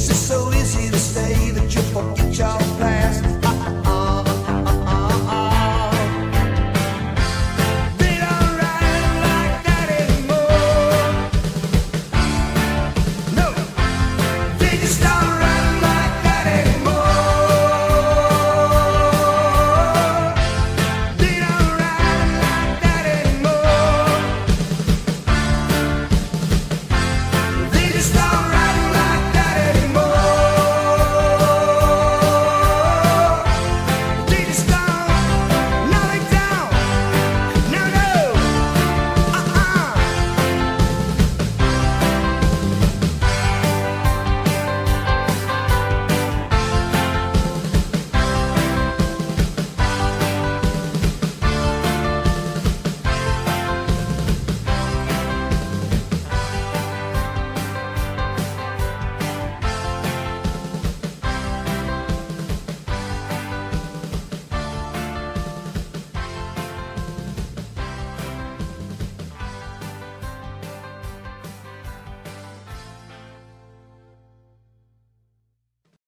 Cause it's so easy to stay there.